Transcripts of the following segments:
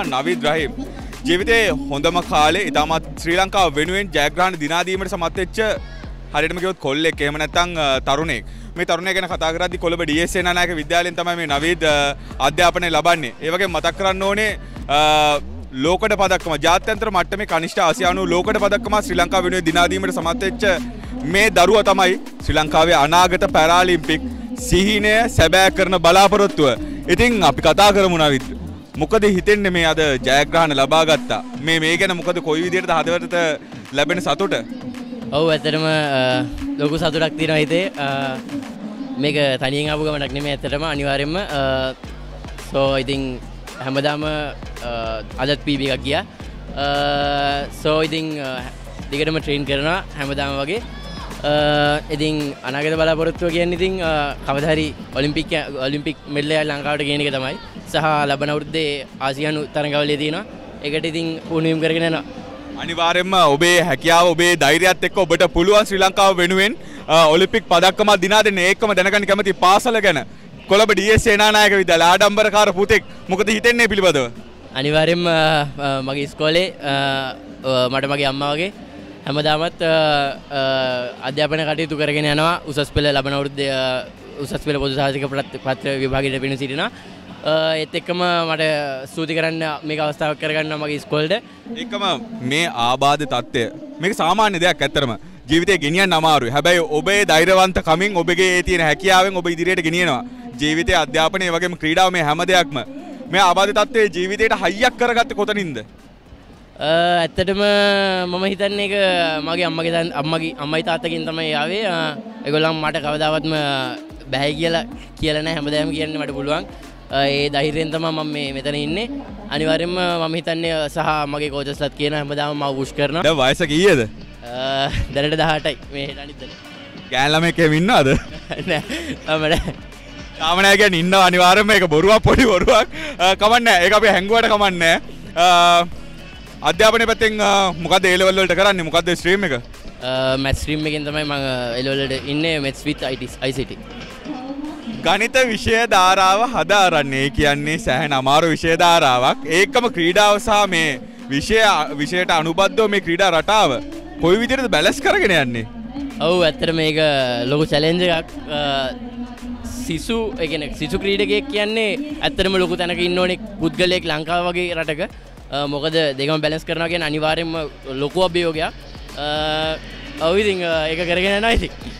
වුණා නවිද් රහීම්. ජීවිතේ හොඳම කාලේ ඉතාමත් ශ්‍රී ලංකාව වෙනුවෙන් ජයග්‍රහණ දිනාදීමට සමත් වෙච්ච හරියටම කිව්වොත් කොල්ලෙක් එහෙම නැත්නම් අ, තරුණයෙක්. මේ තරුණයා ගැන කතා කරද්දී කොළඹ ඩීඑස් සේනානායක විද්‍යාලයෙන් තමයි මේ නවීද් අ, අධ්‍යාපනය ලබන්නේ. ඒ වගේම මතක් කරන්න ඕනේ අ, ලෝකඩ පදක්කම ජාත්‍යන්තර මට්ටමේ කනිෂ්ඨ ආසියානු ලෝකඩ පදක්කම ශ්‍රී ලංකාව වෙනුවෙන් දිනාදීමට සමත් වෙච්ච මේ දරුවා තමයි ශ්‍රී ලංකාවේ අනාගත පැරාලිම්පික් සිහිනය සැබෑ කරන බලාපොරොත්තුව. ඉතින් අපි කතා කරමු නවිත්. මොකද හිතෙන්නේ මේ අද ජයග්‍රහණ ලබා ගත්තා. මේ මේ ගැන මොකද කොයි විදිහටද හදවතට ලැබෙන සතුට? ඔවු ඇතරම ලොකු සතුටක් තියෙන හිතේ. අ, මේක තනියෙන් ආපු ගමනක් නෙමේ ඇත්තටම. අනිවාර්යෙන්ම සෝ ඉතින් හැමදාම අ, අදත් පීබි එකක් ගියා. සෝ ඉතින් අ, දිගටම ට්‍රේන් කරනවා හැමදාම වගේ. අ, ඉතින් අනාගත බලාපොරොත්තුව කියන්න ඉතින් අ, කවදහරි ඔලිම්පික් ඔලිම්පික් මෙල්ලය ලංකාවට කියන එක තමයි. සහ ලබන අවුරුද්දේ ආසියනු තරඟවලේ තියෙනවා එකට ඉතින් උනුවම් කරගෙන යනවා. අනිවාර්යෙන්ම ඔබේ හැකියාව ඔබේ ධෛර්යයත් එක්ක ඔබට පුළුවන් ශ්‍රී ලංකාව වෙනුවෙන් අ, ඔලිම්පික් පදක්කමක් දිනා දෙන්න. ඒකම දැනගන්න කැමති පාසල ගැන. කොළඹ ඩීඑස් සේනානායක විද්‍යාල ආඩම්බරකාර පුතෙක්. මොකද හිතෙන්නේ පිළිබඳව? අනිවාර්යෙන්ම අ, අ, මගේ ස්කෝලේ මට මගේ අම්මා වගේ හැමදාමත් අධ්‍යාපන කටයුතු කරගෙන යනවා. උසස් පෙළ ලබන අවුරුද්ද උසස් පෙළ පොදු ප්‍රත්- පත්‍ර විභාගයට පිණ සිටිනවා. අ, ඒත් එක්කම මට ස්තුති කරන්න මේක අවස්ථාවක් කරගන්න මගේ ස්කෝල්ට ඒකම මේ ආබාධ තත්ත්වය. මේක සාමාන්‍ය දෙයක් ඇත්තරම ජීවිතය ගෙනියන්න අමාරුයි. හැබැයි ඔබේ ධෛර්යවන්ත කමින් ඔබගේ ඒ තියෙන හැකියාවෙන් ඔබ ඉදිරියට ගෙනියනවා. ජීවිතය අධ්‍යාපනය වගේම ක්‍රීඩාව මේ හැම දෙයක්ම. මේ ආබාධ තත්ත්වයේ ජීවිතයට හයියක් කරගත්තේ කොතනින්ද? ඇත්තටම මම හිතන්නේ එක මගේ අම්මගේ තන් අම්මගේ අම්මයි තාත්තකින් තමයි යාවේ එගොල්ලම් මට කවදාවත්ම බැහැ කියලා කියලන හැමදෑම කියන්න මට පුළුවන් ඒ දහිරයෙන් තම මම මේ මෙතන ඉන්නේ. අනිවාර්යෙන්ම මම හිතන්නේ සහ මගේ කෝචස්ලත් කියන හැමදාම ම වුෂ් කරන දැන් වයස කීයද? දැනට දහටයි. මේ අනිත්තන ගෑන් ළමෙක් එහෙම ඉන්නවද? මට තාමනෑ ගැන ඉන්න අනිවාර්යයෙන්ම ඒක බොරුවක් පොඩි බොරුවක්. අ, කමන්නේ ඒක අපි හැංගුවට කමන්නේ අධ්‍යාපනය පැත්තෙන් මොකද ඒ ලෙවල් වලට කරන්නේ? මොකද්ද ස්ට්‍රීම් එක? මැස්ත්‍රීම් එකෙන් තමයි ම එලවලට ඉන්න. මෙස් විත් අයිටස් අයිසිට ගනිත විෂය ධාරාව හදාරන්නේ කියන්නේ සෑහන අමාරු විෂය ධාරාවක් ඒකම ක්‍රීඩාව සහ මේ විෂය විෂයට අනුබද්ධව මේ ක්‍රීඩා රටාව කොයි විදිරද බැලස් කරගෙන යන්නේ? ඔවු ඇත්තට මේක ලොකු චැලෙන්ජ එකක්. අ, සිසු එකන සිසු ක්‍රීඩකයක් කියන්නේ ඇත්තරම ලොකු තැනක ඉන්න ඕනෙක් පුද්ගලයෙක් ලංකාව වගේ රටක. අ, මොකද දෙකම බැලස් කරනගෙන අනිවාරෙන්ම ලොකු අභියෝගයක්. ඔවිදි ඒක කරගෙන නයිති ඉතින්.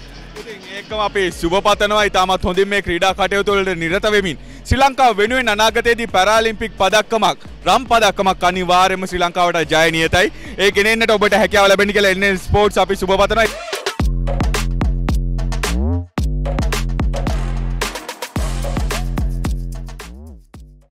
ඒකම අපි සුභපතනවා ඉතාමත් හොඳින් මේ ක්‍රීඩා කටයුතුවලට නිරත වෙමින් ශ්‍රී ලංකාව වෙනුවෙන් අනාගතයේදී පැරාලිම්පික් පදක්කමක් රම් පදක්කමක් අනිවාර්යයෙන්ම ශ්‍රී ලංකාවට ජය නියතයි ඒ ගෙනෙන්නට ඔබට හැකියාව ලැබෙන්න කියලා එන්නේ ස්පෝර්ට්ස් අපි සුභපතනවා